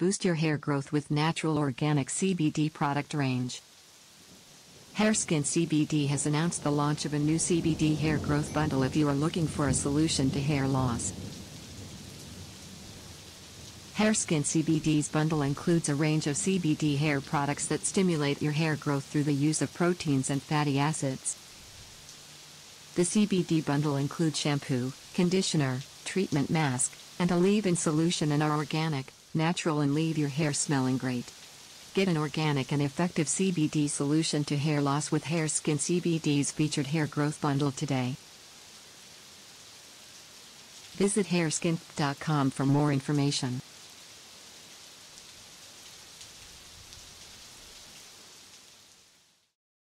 Boost your hair growth with natural organic CBD product range. Hairskin CBD has announced the launch of a new CBD hair growth bundle if you are looking for a solution to hair loss. Hairskin CBD's bundle includes a range of CBD hair products that stimulate your hair growth through the use of proteins and fatty acids. The CBD bundle includes shampoo, conditioner, treatment mask, and a leave-in solution and are organic, natural and leave your hair smelling great. Get an organic and effective CBD solution to hair loss with Hairskin CBD's featured hair growth bundle today. Visit hairskin.com for more information.